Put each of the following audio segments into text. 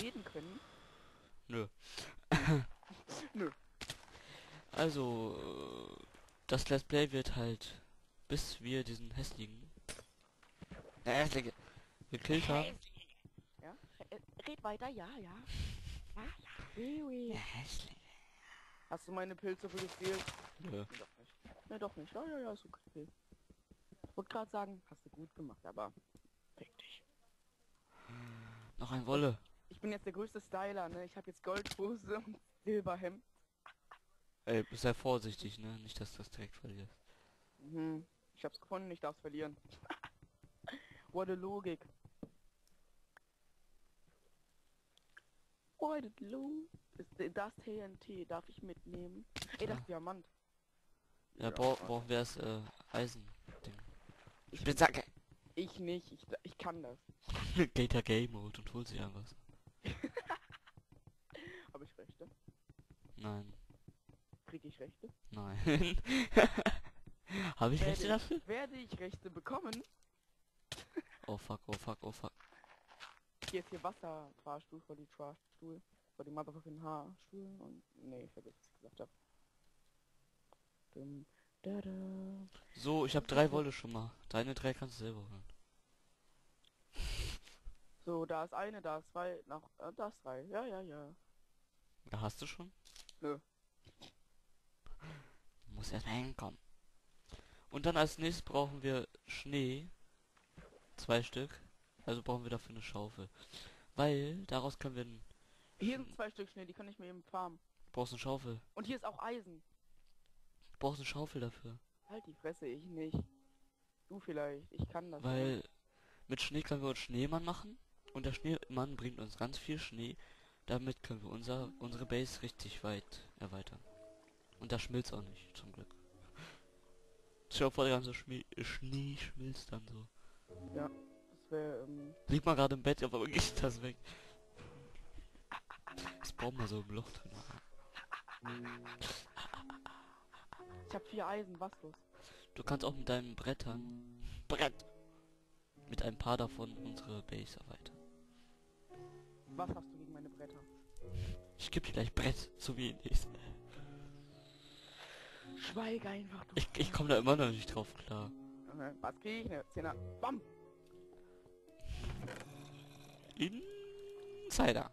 reden können? Nö. Nö. Also, äh, das Let's Play wird halt, bis wir diesen hässlichen, äh, hässliche, gekillt haben. Ja? Äh, red weiter, ja, ja. Ja, ja. Oui, oui. hässlich. Hast du meine Pilze fotografiert? Nö. Nee, doch nicht. Nee, doch nicht. Ja, ja, ja, ist okay. Ich wollte gerade sagen, hast du gut gemacht, aber fick dich. Noch ein Wolle. Ich bin jetzt der größte Styler, ne? Ich habe jetzt Goldhose und Silberhemd. Ey, sei vorsichtig, ne? Nicht, dass du das direkt verlierst. Mhm. Ich hab's gefunden, ich darf's verlieren. What a Logik. What a Lo Ist das TNT darf ich mitnehmen? Ey, das Ja. Diamant. Ja, brau brauchen wir das äh, Eisen-Ding. Spitzhacke. Ich nicht, ich, ich kann das. Geht der Game Mode und holt sich einfach. Habe ich Rechte? Nein. Krieg ich Rechte? Nein. Habe ich Werde Rechte ich- dafür? Werde ich Rechte bekommen? Oh fuck, oh fuck, oh fuck. Hier ist hier Wasserfahrstuhl vor die Fahrstuhl. Vor die Motherfucking Haarstuhl und... Nee, vergiss, was ich gesagt habe. Dum, da, da. So, ich habe drei Wolle schon mal. Deine drei kannst du selber holen. So, da ist eine, da ist zwei, nach, äh, da ist drei. Ja, ja, ja. Ja, hast du schon? Nö. Muss erst mal hinkommen. Und dann als nächstes brauchen wir Schnee. Zwei Stück. Also brauchen wir dafür eine Schaufel. Weil daraus können wir... Hier sind zwei Stück Schnee, die kann ich mir eben farmen. brauchst eine Schaufel. Und hier ist auch Eisen. brauchst eine Schaufel dafür. Halt die Fresse, ich nicht. Du vielleicht, ich kann das. Weil mit Schnee können wir uns Schneemann machen. Und der Schneemann bringt uns ganz viel Schnee. Damit können wir unser, unsere Base richtig weit erweitern. Und da schmilzt auch nicht, zum Glück. Dir vor, der ganze Schmie Schnee schmilzt dann so. Ja, das wäre, ähm, Liegt mal gerade im Bett, aber geht das weg. Das braucht man so im Loch drin. ich habe vier Eisen, was los? Du kannst auch mit deinen Brettern... Brett! Mit ein paar davon unsere Base erweitern. Was hast du? Ich geb dir gleich Brett, so wie nächstes. Schweige einfach, du. Ich, ich komme da immer noch nicht drauf klar. Okay, Was krieg ich? Ne, Zehner. Bam! Insider.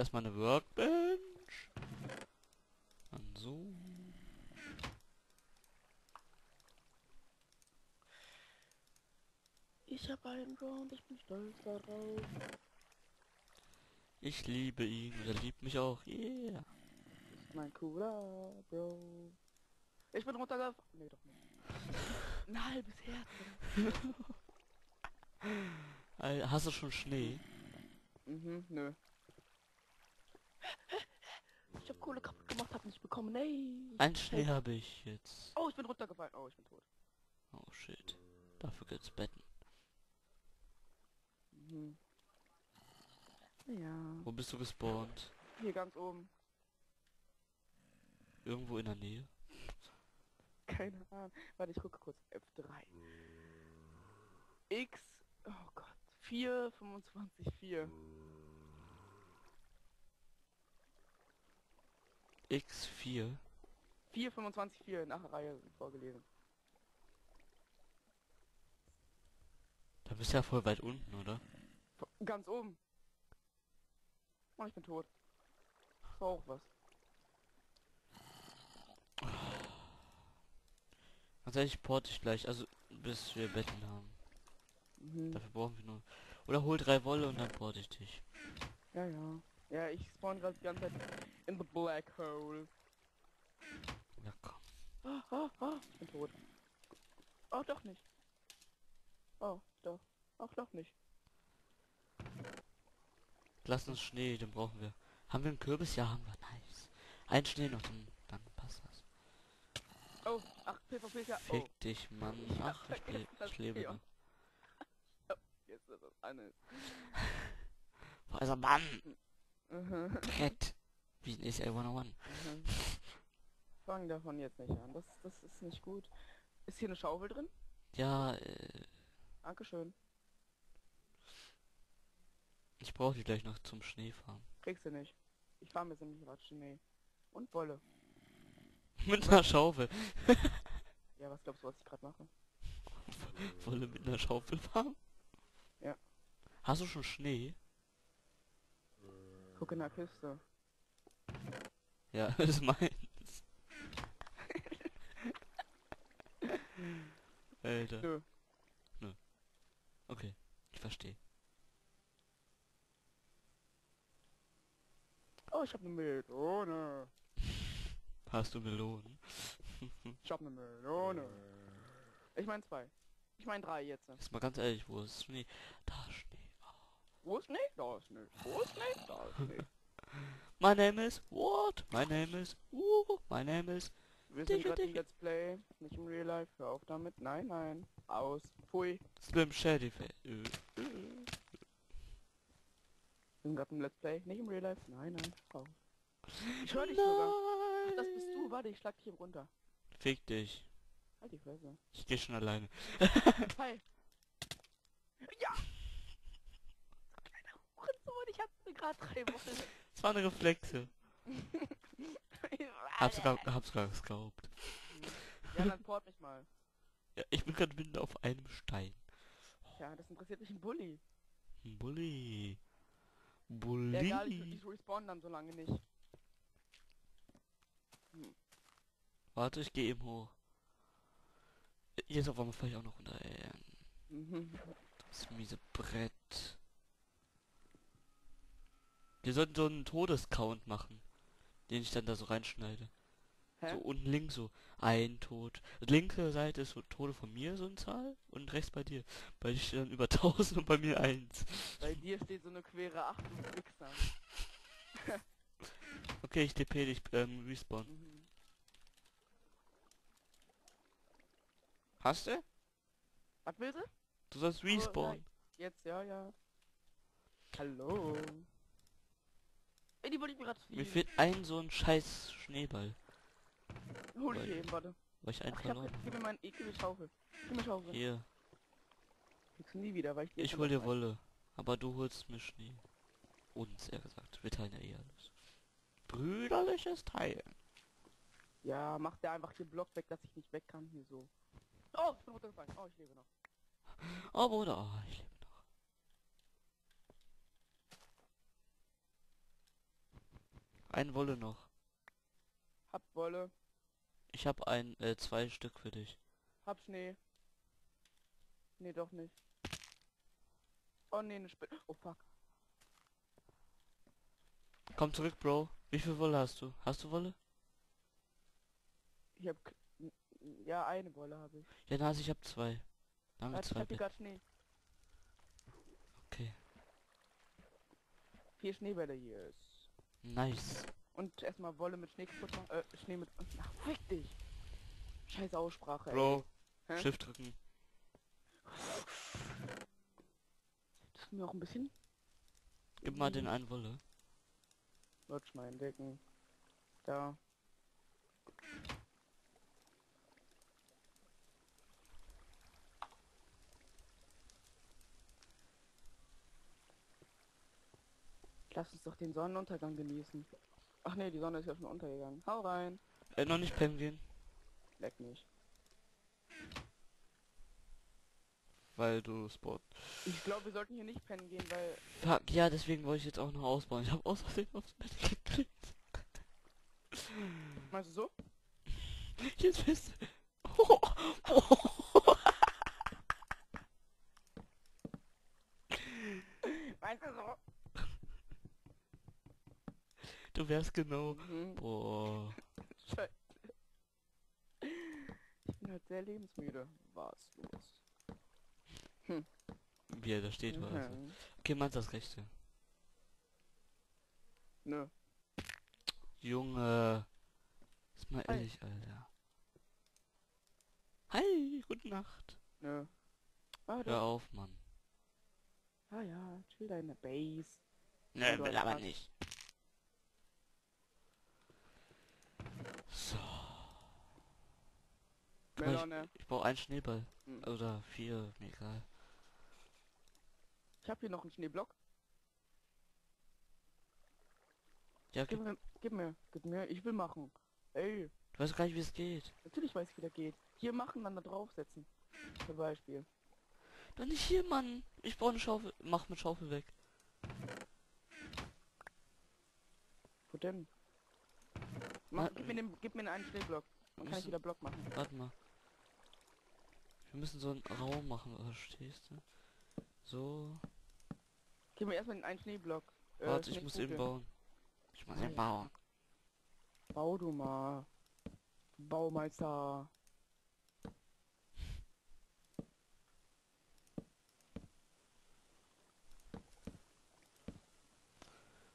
Erstmal eine Workbench. Dann so. Ich hab einen Round, ich bin stolz darauf. Ich liebe ihn und er liebt mich auch. Yeah. Mein cooler Bro. Ich bin runtergefallen. Nee, doch nicht. Ein halbes Herz. Äh, Hast du schon Schnee? Mhm, nö. Ich hab Kohle kaputt gemacht, hab nicht bekommen. Nee. Ein Schnee habe ich jetzt. Oh, ich bin runtergefallen. Oh, ich bin tot. Oh shit. Dafür gibt's Betten. Mhm. Ja. Wo bist du gespawnt? Hier ganz oben. Irgendwo in der Nähe? Keine Ahnung. Warte, ich gucke kurz. F3. X. Oh Gott. 4, 25, 4. X4. 4, 25, 4 nach der Reihe vorgelesen. Da bist du ja voll weit unten, oder? Ganz oben. Und ich bin tot. Das war auch was. Ehrlich, porte ich gleich, also bis wir Betten haben. Mhm. Dafür brauchen wir nur. Oder hol drei Wolle und dann porte ich dich. Ja, ja. Ja, ich spawn gerade die ganze Zeit in the black hole. Ja komm. Ah, ah, ah. Ich bin tot. Oh, doch nicht. Oh, doch. Ach, doch nicht. Lass uns Schnee, den brauchen wir. Haben wir einen Kürbis? Ja, haben wir. Nice. Ein Schnee noch, dann, dann passt das. Oh, ach, PvP ist ja... Oh, Fick dich, Mann. Ich Ach, ich, dass ich lebe noch. jetzt ist das eine... Also Mann! Mhm. Brett! Wie ein SA 101. Mhm. Fang davon jetzt nicht an. Das, das ist nicht gut. Ist hier eine Schaufel drin? Ja, äh, Dankeschön. ich brauche die gleich noch zum Schneefahren. Kriegst du nicht. Ich fahre mir nämlich gerade Schnee. Und Wolle. mit einer Schaufel. Ja, was glaubst du, was ich gerade mache? Wolle mit einer Schaufel fahren? Ja. Hast du schon Schnee? Guck in der Kiste. Ja, das ist meins. Alter. Nö. Okay, ich verstehe. Oh, ich habe eine Melone. Hast du Melonen? Ich habe eine Melone. Ich meine zwei. Ich meine drei jetzt. Jetzt mal ganz ehrlich, wo ist Schnee? Da. Wo ist Schnee? Da ist Schnee. Wo ist Schnee? Da ist Schnee. My name is what? My name is uh, my name is Wir sind gerade im. Let's Play, nicht im Real Life. Hör auf damit. Nein, nein. Aus. Pfui. Slim Shady äh, äh. Wir sind gerade im Let's Play, nicht im Real Life. Nein, nein. Raus. Ich höre dich sogar. Ach, das bist du. Warte, ich schlag dich runter. Fick dich. Halt die Fresse. Ich geh schon alleine. Hi. Ja! Ich hatte gerade drei Wochen. Das war eine Reflexe. Hab's sogar, hab's sogar. Ja, dann port mich mal. Ja, ich bin gerade mitten auf einem Stein. Ja, das interessiert mich ein Bulli. Bulli. Ja, egal, ich, Bulli. ich respawn dann so lange nicht. Warte, ich gehe eben hoch. Jetzt auf einmal falle ich auch noch runter. Ey. Mhm. Das miese Brett. Wir sollten so einen Todescount machen. Den ich dann da so reinschneide. Hä? So unten links so ein Tod. Linke Seite ist so Tode von mir so eine Zahl und rechts bei dir. Bei dir steht dann über 1000 und bei mir eins. Bei dir steht so eine quere 8 du Wichser. Okay, ich DP dich ähm, respawn. Mhm. Hast du? Was willst du? Du sollst respawnen. Jetzt, ja, ja. Hallo. Ey, die wollte ich mir gerade Mir fehlt ein so ein scheiß Schneeball. Hol ich hier eben, warte. Weil ich einen Ach, ich hab, verloren gib mir mein, ich gib mir Schaufel. Gib mir Schaufel. Hier, Kriegst du nie wieder, weil ich dir ich hol dir Wolle. Aber du holst mir Schnee. Uns, eher gesagt. Wir teilen ja eh alles. Brüderliches Teilen. Ja, mach der einfach den Block weg, dass ich nicht weg kann hier so. Oh, ich bin runtergefallen. Oh, ich lebe noch. Oh, Bruder, oh, ich lebe Ein Wolle noch. Hab Wolle, Ich habe ein, äh, zwei Stück für dich. hab Schnee. Nee, doch nicht. Oh nee, eine Spinne. Oh fuck. Komm zurück, Bro. Wie viel Wolle hast du? Hast du Wolle? Ich hab... Ja, eine Wolle habe ich. Ja, Nase, ich habe zwei. Danke, Warte, ich zwei. hab hier Schnee. Okay. Vier Schneebälle, yes. Nice. Und erstmal Wolle mit Schnee kaputt machen. Äh, Schnee mit... Ach, fick dich. Scheiß Aussprache, Bro, ey. Hä? Shift drücken. Das ist mir auch ein bisschen... Gib mal den einen Wolle. Lutsch mal entdecken. Da. Lass uns doch den Sonnenuntergang genießen. Ach nee, die Sonne ist ja schon untergegangen. Hau rein. Äh, noch nicht pennen gehen. Leck mich. Weil du Sport. Ich glaube, wir sollten hier nicht pennen gehen, weil... Fuck, ja, deswegen wollte ich jetzt auch noch ausbauen. Ich habe aus Versehen aufs Bett geklickt. Meinst du so? Jetzt bist du. Oh, oh. Meinst du so? Du wärst genau. Mhm. Boah. Scheiße. Ich bin halt sehr lebensmüde. Was los? Wie er da steht, war also. Mhm. Okay, meinst das Rechte. Nö. Junge. Ist mal Hi. ehrlich, Alter. Hi, gute Nacht. Nö. Ah, Hör auf, Mann. Ah ja, chill deine Base. Nö, will aber nicht. So. Guck mal, Melone. Ich, ich brauche einen Schneeball. Hm. Oder vier, mir egal. Ich habe hier noch einen Schneeblock. Ja, Gib gib, mir, gib mir, gib mir. Ich will machen. Ey, du weißt gar nicht, wie es geht. natürlich weiß ich, wie der geht. Hier machen, dann da draufsetzen. Zum Beispiel. Doch nicht hier, Mann. Ich brauche eine Schaufel. Mach mit Schaufel weg. Wo denn? Mach, gib, mir den, gib mir einen Schneeblock. Dann kann ich wieder Block machen. Warte mal. Wir müssen so einen Raum machen, verstehst du? So. Gib mir erstmal einen Schneeblock. Äh, Warte, ich muss eben bauen. Ich muss eben bauen. Bau du mal. Baumeister.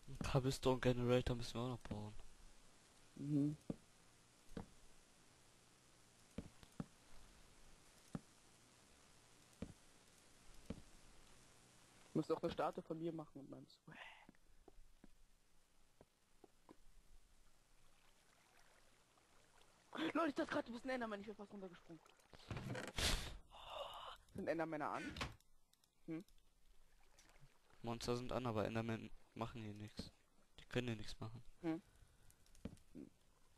Ein Cobblestone Generator müssen wir auch noch bauen. Mhm. Muss auch eine Statue von mir machen mit meinem Swag. Leute, ich dachte gerade, du bist ein Enderman, ich bin fast runtergesprungen. Sind Endermänner an? Monster sind an, aber Endermen machen hier nichts. Die können hier nichts machen.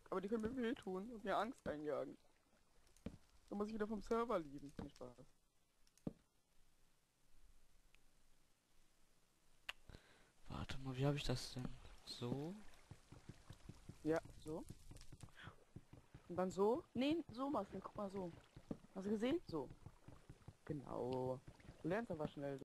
Aber die können mir wehtun und mir Angst einjagen. Dann muss ich wieder vom Server lieben. Nicht Spaß. Warte mal, wie habe ich das denn? So? Ja, so. Und dann so? Nee, so machst du. Guck mal so. Hast du gesehen? So. Genau. Du lernst aber schnell.